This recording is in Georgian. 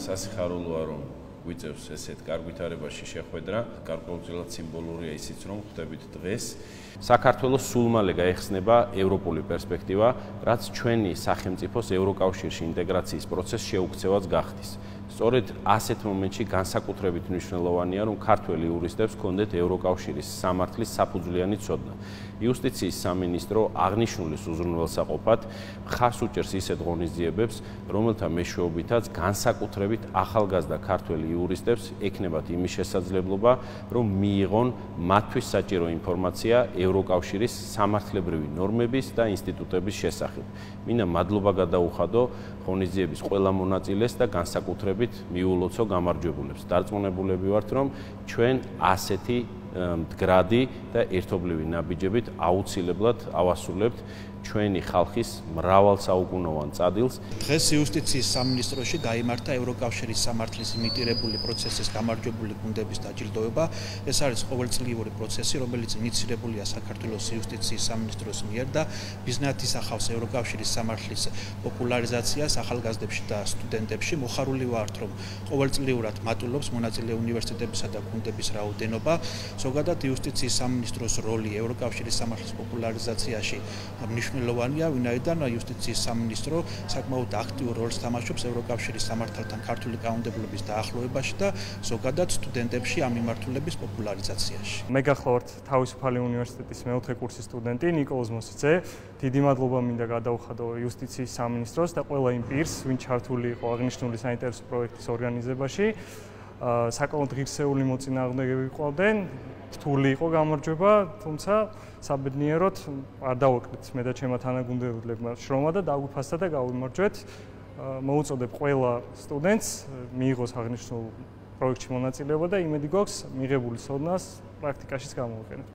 სასიხარულოა რომ გვიწევს ესეთ კარგ ვითარებაში შეხვედრა, გარკვეულწილად სიმბოლურია ისიც რომ ხვდებით დღეს საქართველოს სულმალე გაიხსნება ევროპული პერსპექტივა, რაც ჩვენი სახელმწიფოს ევროკავშირში ინტეგრაციის პროცესს შეუქცევად გახდის. სწორედ ასეთ მომენტში განსაკუთრებით მნიშვნელოვანია, რომ ქართველი იურისტებს კონდეთ ევროკავშირის სამართლის საფუძვლიანი ცოდნა. იუსტიციის სამინისტრო აღნიშნულის უზრუნველსაყოფად ხარს უჭერს ისეთ ღონისძიებებს, რომელთა მეშვეობითაც განსაკუთრებით ახალგაზრდა ქართველი იურისტებს ექნებათ იმის შესაძლებლობა, რომ მიიღონ მათთვის საჭირო ინფორმაცია ევროკავშირის სამართლებრივი ნორმების და ინსტიტუტების შესახებ. მინდა მადლობა გადაუხადო ღონისძიების ყველა მონაწილეს და განსაკუთრებით მიულოცო გამარჯვებულებს. დარწმუნებულები ვართ, რომ ჩვენ ასეთი მდგრადი და ერთობლივი ნაბიჯებით აუცილებლად ავასრულებთ ჩვენი ხალხის მრავალსაუკუნოვან წადილს. დღეს იუსტიციის სამინისტროში გამართა ევროკავშირის სამართლის იმიტირებული პროცესის გამარჯვებული გუნდების დაჯილდოება. ეს არის ყოველწლიური პროცესი, რომელიც ინიცირებულია საქართველოს იუსტიციის სამინისტროს მიერ და ბიზნესის ახავს ევროკავშირის სამართლის პოპულარიზაციას ახალგაზრდებში და სტუდენტებში. მოხარული ვართ, რომ ყოველწლიურად მატულობს მონაწილე უნივერსიტეტებისა და გუნდების რაოდენობა. ზოგადად იუსტიციის სამინისტროს როლი ევროკავშირის სამართლის პოპულარიზაციაში მნიშვნელოვანია, ვინაიდან იუსტიციის სამინისტრო საკმაოდ აქტიურ როლს თამაშობს ევროკავშირის სამართალთან ქართული კანონმდებლობის დაახლოებაში და ზოგადად სტუდენტებში ამ მიმართულების პოპულარიზაციაში. მე გახლავართ თავისუფალი უნივერსიტეტის მეოთხე კურსის სტუდენტი نيكოლოზ მოსიძე. დიდი მადლობა მინდა გადავხადო იუსტიციის სამინისტროს და ყველა იმ პირს, ვინ ჩართული იყო აღნიშნული საინტერესო პროექტის ორგანიზებაში. საკმაოდ ღირსეული მოწინააღმდეგეები ყავდნენ. რთული იყო გამარჯვება, თუმცა საბედნიეროდ არ დავაკეთეთ მე და ჩემო თანაგუნდელებმა შრომა და დაგვიფასდა და გავიმარჯვეთ. მოუწოდებ ყველა სტუდენტს მიიღოს აღნიშნულ პროექტში მონაწილეობა და იმედი გვაქვს მიღებული სოდნას პრაქტიკაშიც გამოვიყენოთ.